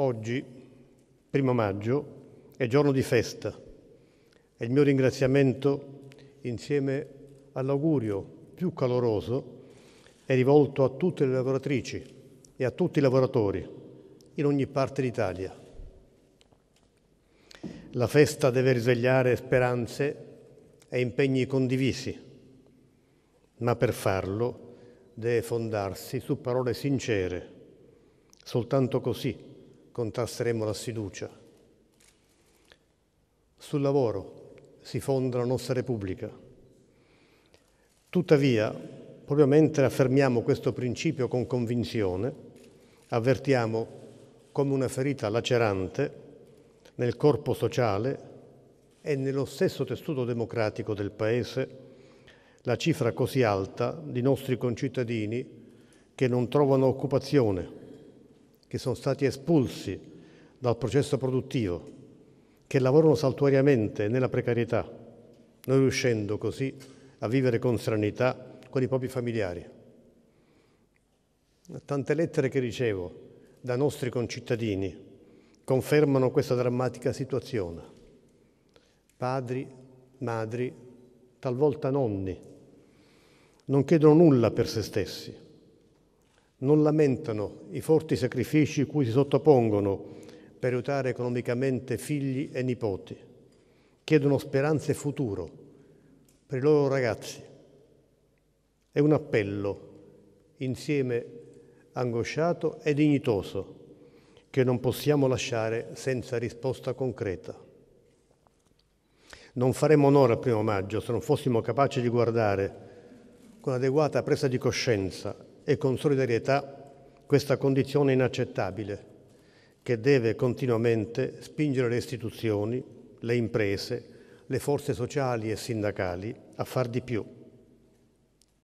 Oggi, primo maggio, è giorno di festa e il mio ringraziamento, insieme all'augurio più caloroso, è rivolto a tutte le lavoratrici e a tutti i lavoratori in ogni parte d'Italia. La festa deve risvegliare speranze e impegni condivisi, ma per farlo deve fondarsi su parole sincere. Soltanto così contrasteremo la sfiducia. Sul lavoro si fonda la nostra Repubblica. Tuttavia, proprio mentre affermiamo questo principio con convinzione, avvertiamo come una ferita lacerante nel corpo sociale e nello stesso tessuto democratico del Paese la cifra così alta di nostri concittadini che non trovano occupazione, che sono stati espulsi dal processo produttivo, che lavorano saltuariamente nella precarietà, non riuscendo così a vivere con serenità con i propri familiari. Tante lettere che ricevo da nostri concittadini confermano questa drammatica situazione. Padri, madri, talvolta nonni, non chiedono nulla per se stessi, non lamentano i forti sacrifici cui si sottopongono per aiutare economicamente figli e nipoti. Chiedono speranza e futuro per i loro ragazzi. È un appello insieme angosciato e dignitoso che non possiamo lasciare senza risposta concreta. Non faremo onore al primo maggio se non fossimo capaci di guardare con adeguata presa di coscienza e con solidarietà questa condizione inaccettabile che deve continuamente spingere le istituzioni, le imprese, le forze sociali e sindacali a far di più